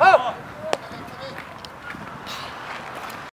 Oh!